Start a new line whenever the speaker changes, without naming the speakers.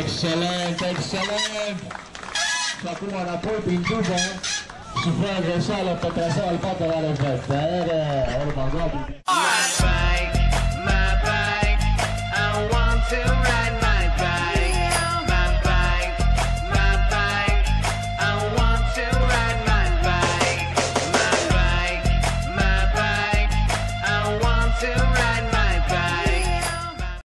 Excelente, excelente! Și acum înapoi prin Duba și fă greșeală pe traseul poate la! Urmă, doamne!
My bike, my bike, I want to ride